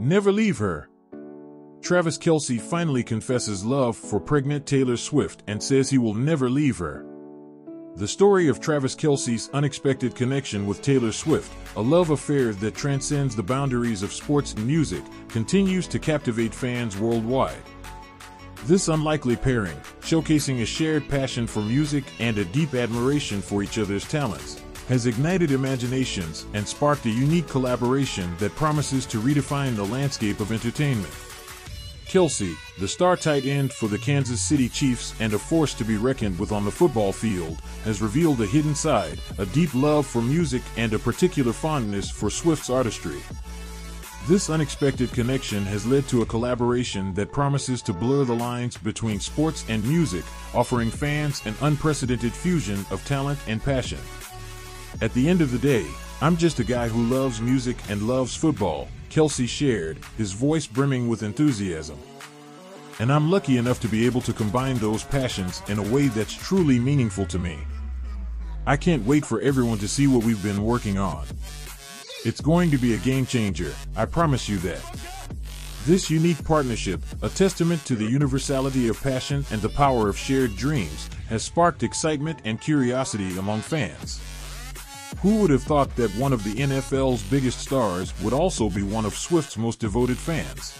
Never leave her. Travis Kelce finally confesses love for pregnant Taylor Swift and says he will never leave her. The story of Travis Kelce's unexpected connection with Taylor Swift, a love affair that transcends the boundaries of sports and music, continues to captivate fans worldwide. This unlikely pairing, showcasing a shared passion for music and a deep admiration for each other's talents, has ignited imaginations and sparked a unique collaboration that promises to redefine the landscape of entertainment. Kelce, the star tight end for the Kansas City Chiefs and a force to be reckoned with on the football field, has revealed a hidden side, a deep love for music and a particular fondness for Swift's artistry. This unexpected connection has led to a collaboration that promises to blur the lines between sports and music, offering fans an unprecedented fusion of talent and passion. At the end of the day, I'm just a guy who loves music and loves football, Kelce shared, his voice brimming with enthusiasm. And I'm lucky enough to be able to combine those passions in a way that's truly meaningful to me. I can't wait for everyone to see what we've been working on. It's going to be a game changer, I promise you that. This unique partnership, a testament to the universality of passion and the power of shared dreams, has sparked excitement and curiosity among fans. Who would have thought that one of the NFL's biggest stars would also be one of Swift's most devoted fans?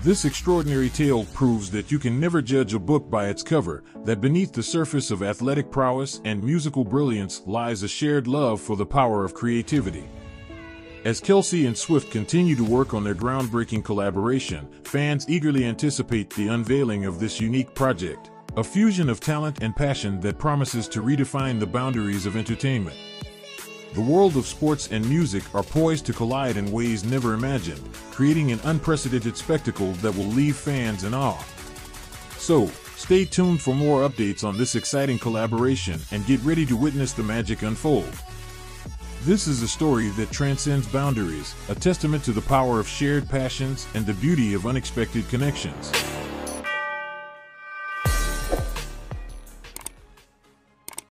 This extraordinary tale proves that you can never judge a book by its cover, that beneath the surface of athletic prowess and musical brilliance lies a shared love for the power of creativity. As Kelce and Swift continue to work on their groundbreaking collaboration, fans eagerly anticipate the unveiling of this unique project, a fusion of talent and passion that promises to redefine the boundaries of entertainment. The world of sports and music are poised to collide in ways never imagined, creating an unprecedented spectacle that will leave fans in awe. So, stay tuned for more updates on this exciting collaboration and get ready to witness the magic unfold. This is a story that transcends boundaries, a testament to the power of shared passions and the beauty of unexpected connections.